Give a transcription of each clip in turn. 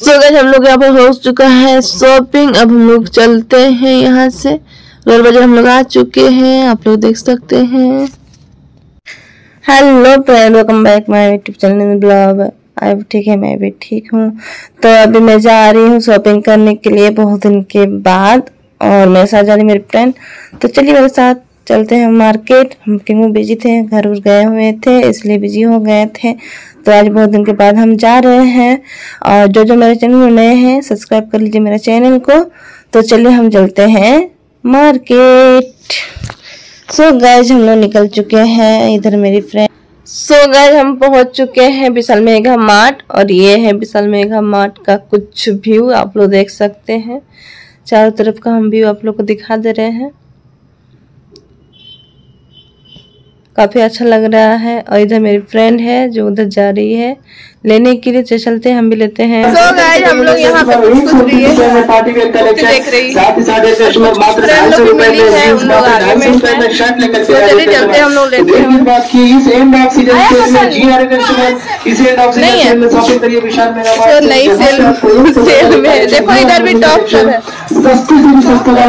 सो गए हम लोग यहाँ पर हो चुका है शॉपिंग अब हम लोग चलते हैं यहाँ से। रोल बाज़ार हम लोग आ चुके हैं। आप लोग देख सकते हैं। Hello friend welcome back my YouTube channel vlog अब ठीक है, मैं भी ठीक हूँ। तो अभी मैं जा रही हूँ शॉपिंग करने के लिए बहुत दिन के बाद। और मेरे साथ जा रही मेरी फ्रेंड तो चलिए मेरे साथ चलते हैं मार्केट। हम क्यों बिज़ी थे, घर उर गए हुए थे, इसलिए बिज़ी हो गए थे। तो आज बहुत दिन के बाद हम जा रहे हैं। और जो जो मेरे चैनल में नए हैं, सब्सक्राइब कर लीजिए मेरे चैनल को। तो चलिए हम चलते हैं मार्केट। सो so गैज हम लोग निकल चुके हैं इधर मेरी फ्रेंड सो so गैज हम पहुँच चुके हैं विशाल मेघा मार्ट। और ये है विशाल मेघा मार्ट का कुछ व्यू आप लोग देख सकते हैं। चारों तरफ़ का हम व्यू आप लोग को दिखा दे रहे हैं। काफ़ी अच्छा लग रहा है और इधर मेरी फ्रेंड है जो उधर जा रही है। लेने के लिए चलते हम भी लेते हैं। so guys, हम लोग यहाँ पे देख रही फ्रेंड लोग मिली है उन लोग आगे में तो चलिए चलते हम लोग लेते हैं। नहीं है। तो नई सेल सेल में देखो इधर भी टॉप है।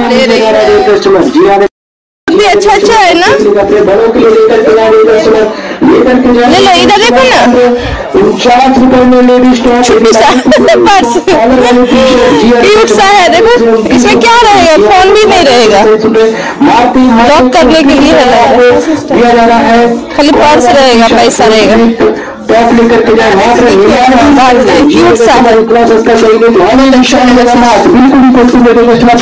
ले रही है। भी अच्छा अच्छा है ना? ले लो इधर देखो ना। पर्स क्यूट सा है देखो इसमें क्या रहेगा? फ़ोन भी नहीं रहेगा। लॉक करने के लिए है खाली पर्स रहेगा पैसा रहेगा। टॉप लेकर के जाए वहाँ पर है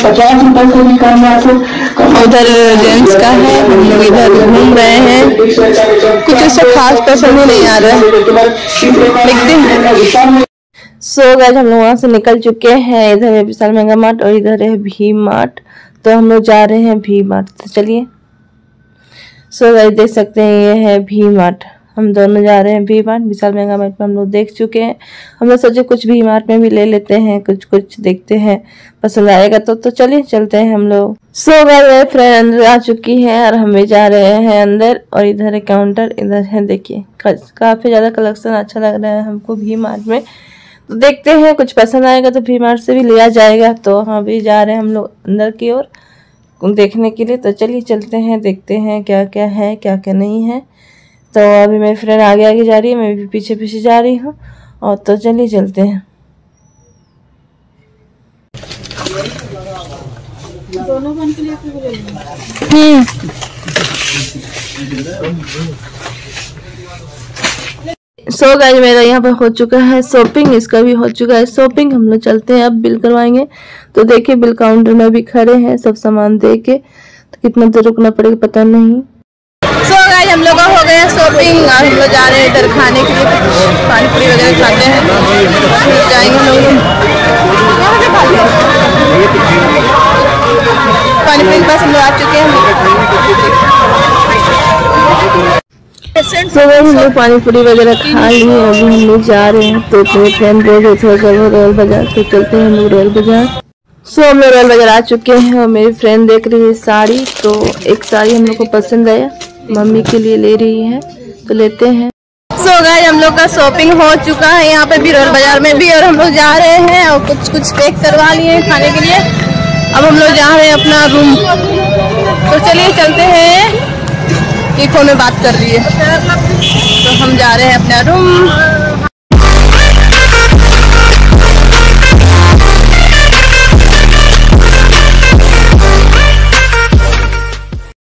पचास रुपए को निकालने आपको। उधर जेंट्स का है हम लोग इधर घूम रहे हैं। कुछ ऐसा खास पसंद नहीं आ रहा है। सो so, गए हम लोग वहाँ से निकल चुके हैं। इधर है विशाल मेगा मार्ट और इधर है भी मार्ट। तो हम लोग जा रहे हैं भी मार्ट। तो चलिए। सो so, गए देख सकते हैं ये है भी मार्ट। हम दोनों जा रहे हैं V Mart Vishal mega mart में हम लोग देख चुके हैं। हम लोग सोचे कुछ वी मार्ट में भी ले लेते हैं, कुछ कुछ देखते हैं, पसंद आएगा तो तो चलिए चलते हैं हम लोग। सो गए फ्रेंड अंदर आ चुकी है और हम भी जा रहे हैं अंदर और इधर है काउंटर इधर है, देखिए। काफ़ी ज़्यादा कलेक्शन अच्छा लग रहा है हमको वी मार्ट में। तो देखते हैं, कुछ पसंद आएगा तो वी मार्ट से भी लिया जाएगा। तो हम भी जा रहे हैं हम लोग अंदर की ओर, देखने के लिए। तो चलिए चलते हैं, देखते हैं क्या क्या है, क्या क्या नहीं है। तो अभी मेरी फ्रेंड आगे आगे जा रही है मैं भी पीछे पीछे जा रही हूँ। और तो चलिए चलते हैं। सो हम्म। गाइस मेरा यहाँ पर हो चुका है शॉपिंग इसका भी हो चुका है शॉपिंग हम लोग चलते हैं अब बिल करवाएँगे। तो देखिए बिल काउंटर में भी खड़े हैं सब सामान दे के तो कितना देर रुकना पड़ेगा पता नहीं। सो so गाइस हम लोग शॉपिंग और हम लोग जा रहे हैं इधर खाने के लिए, पानी पूरी वगैरह खाते हैं। फिर जाएँगे लोग। पानी पूरी के पास हम लोग आ चुके हैं। तो हम लोग पानी पूरी वगैरह खा लिए अभी हम लोग जा रहे हैं तो अपने फ्रेंड बोल रहे थे रोयल बाज़ार तो चलते हैं, हम लोग रोयल बाज़ार। सो हम लोग रोयल बाज़ार आ चुके हैं, और मेरी फ्रेंड देख रही है साड़ी तो एक साड़ी हम लोग को पसंद आया। मम्मी के लिए ले रही है तो लेते हैं। सो so गए हम लोग का शॉपिंग हो चुका है। यहाँ पे बिरोल बाज़ार में भी और हम लोग जा रहे हैं और कुछ कुछ पैक करवा लिए हैं खाने के लिए। अब हम लोग जा रहे हैं अपना रूम तो चलिए चलते हैं। ये फ़ोन में बात कर रही है। तो हम जा रहे हैं अपना रूम